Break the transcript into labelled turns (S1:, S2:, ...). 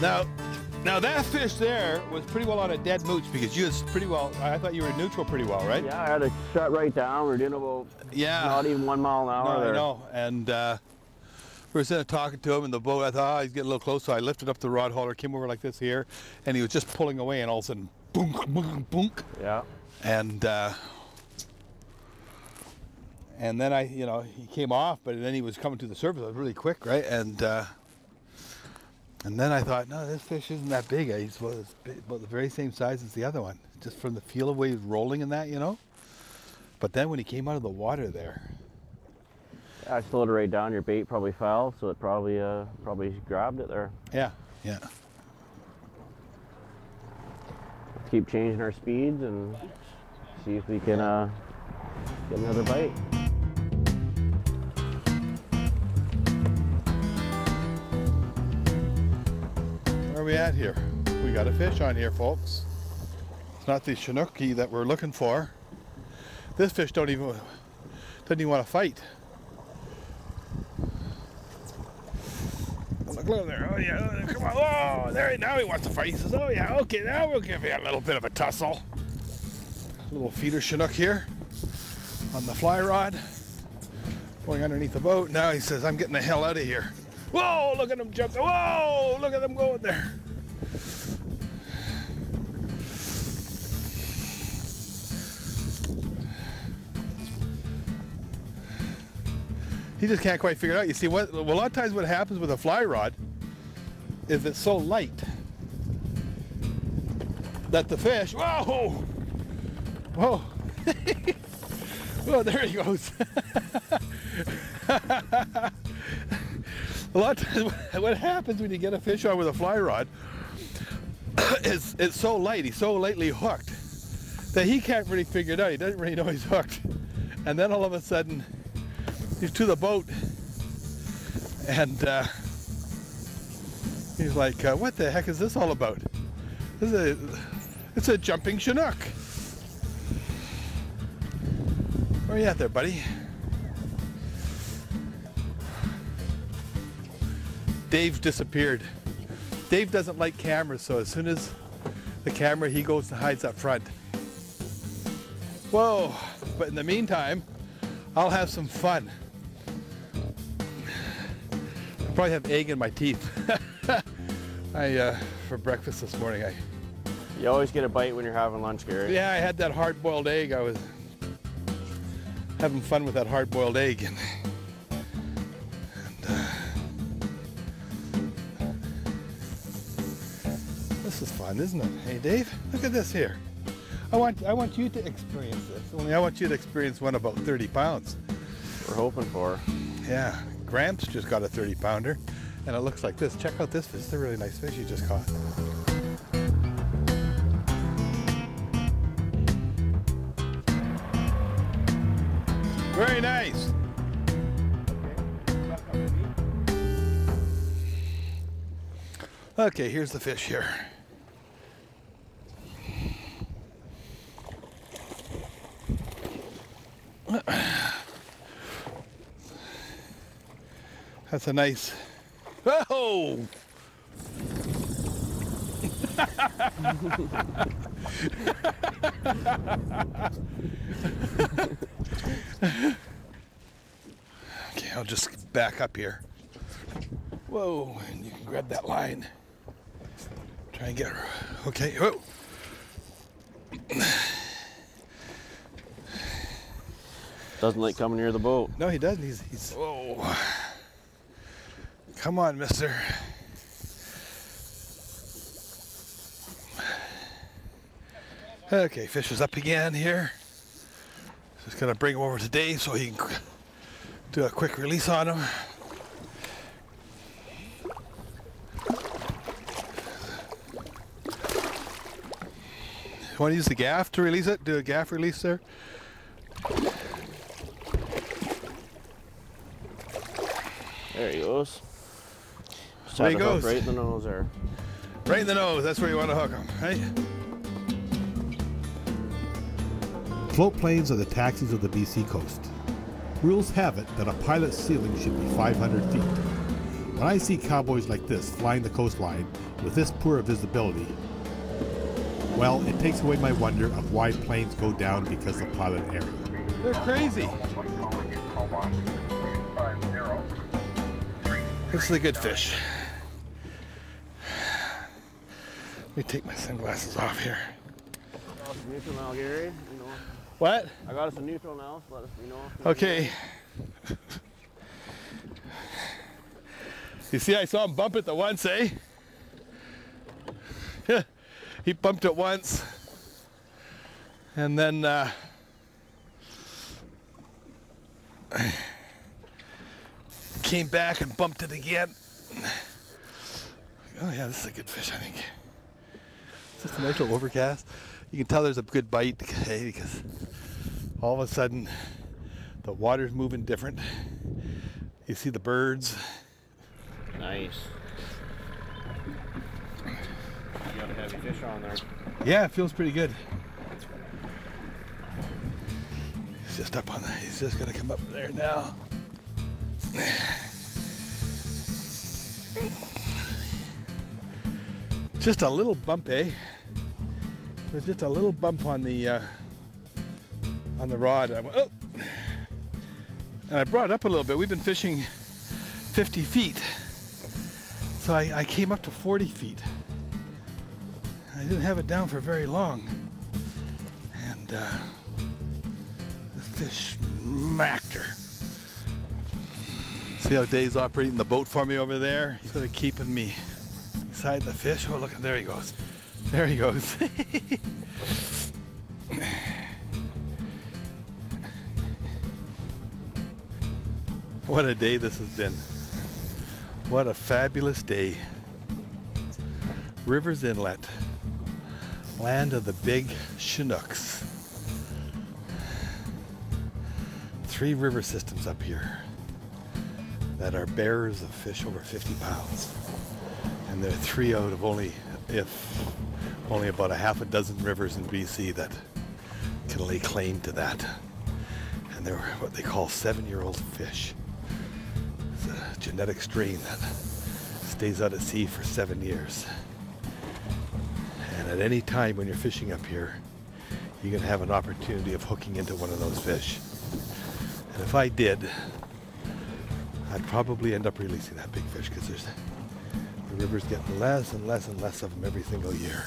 S1: Now, now that fish there was pretty well on a dead mooch because you was pretty well. I thought you were neutral pretty well, right?
S2: Yeah, I had to shut right down. We're doing about
S1: Yeah.
S2: not even one mile an hour
S1: No,
S2: there.
S1: I know. And uh, we were sitting talking to him in the boat. I thought, oh, he's getting a little close. So I lifted up the rod holder, came over like this here, and he was just pulling away, and all of a sudden, boom, boom, boom.
S2: Yeah.
S1: And uh, and then I, you know, he came off, but then he was coming to the surface. It was really quick, right? And uh, and then I thought, no, this fish isn't that big. He's about, the very same size as the other one, just from the feel of way he was rolling in that, you know. But then when he came out of the water there,
S2: I slowed it right down. Your bait probably fell, so it probably uh, probably grabbed it there.
S1: yeah, yeah.
S2: Let's keep changing our speeds and see if we can uh, get another bite.
S1: We at here? We got a fish on here, folks. It's not the Chinooki that we're looking for. This fish don't even doesn't even want to fight. Look, look there. Oh yeah, come on. Oh, there now he wants to fight. He says, "Oh yeah, okay, now we'll give you a little bit of a tussle." Little feeder Chinook here on the fly rod, going underneath the boat. Now he says, "I'm getting the hell out of here." Whoa, look at them jump. Whoa, look at them going there. He just can't quite figure it out. You see, what, well, a lot of times what happens with a fly rod is it's so light that the fish, whoa, whoa, oh, there he goes. a lot of times what happens when you get a fish on with a fly rod is it's so light, he's so lightly hooked that he can't really figure it out. He doesn't really know he's hooked. And then all of a sudden, he's to the boat and uh, he's like, uh, what the heck is this all about? This is a, it's a jumping Chinook. Where are you at there, buddy? Dave disappeared. Dave doesn't like cameras, so as soon as the camera, he goes and hides up front. Whoa, but in the meantime, I'll have some fun. I'll probably have egg in my teeth. I, uh, for breakfast this morning, I,
S2: You always get a bite when you're having lunch, Gary.
S1: yeah, I had that hard-boiled egg. I was having fun with that hard-boiled egg, fun, isn't it? Hey, Dave, look at this here. I want I want you to experience this. Only I want you to experience one about 30 pounds.
S2: We're hoping for.
S1: Yeah, Gramps just got a 30 pounder, and it looks like this. Check out this fish. It's a really nice fish you just caught. Very nice. Okay, here's the fish here. That's a nice. Oh! okay, I'll just back up here. Whoa, and you can grab that line. Try and get her. Okay, whoa.
S2: Doesn't like coming near the boat.
S1: No, he doesn't. He's he's. Whoa. Come on, Mister. Okay, fish is up again here. Just gonna bring him over to Dave so he can do a quick release on him. You want to use the gaff to release it? Do a gaff release there.
S2: There he goes. Just
S1: There
S2: had
S1: he
S2: hook
S1: goes.
S2: Right in the nose there.
S1: Right in the nose. That's where you want to hook them, right?
S3: Float planes are the taxis of the BC coast. Rules have it that a pilot's ceiling should be 500 feet. When I see cowboys like this flying the coastline with this poor visibility, well, it takes away my wonder of why planes go down because of pilot error.
S1: They're crazy. This is a good fish. Let me take my sunglasses off here.
S2: I got us a neutral now, Gary. You know,
S1: What?
S2: I got us a neutral now, so let us, you know.
S1: Okay. You see, I saw him bump it the once, eh? he bumped it once. And then uh, came back and bumped it again. Oh yeah, this is a good fish, I think. It's just a nice little overcast. You can tell there's a good bite, okay, because all of a sudden the water's moving different. You see the birds.
S2: Nice. You got a heavy fish on there.
S1: Yeah, it feels pretty good. He's just up on the, he's just gonna come up there now. Just a little bump, eh? There's just a little bump on the uh, on the rod. I went, oh. And I brought it up a little bit. We've been fishing 50 feet. So I, I came up to 40 feet. I didn't have it down for very long. And uh, the fish smacked her. See how Dave's operating the boat for me over there? He's sort of keeping me beside the fish. Oh, look, there he goes. There he goes. what a day this has been. What a fabulous day. Rivers Inlet, land of the big Chinooks. Three river systems up here that are bearers of fish over 50 pounds. And there are three out of only, if only about a half a dozen rivers in BC that can lay claim to that. And they're what they call seven-year-old fish. It's a genetic strain that stays out at sea for seven years. And at any time when you're fishing up here, you can have an opportunity of hooking into one of those fish. And if I did, I'd probably end up releasing that big fish because there's the river's getting less and less and less of them every single year.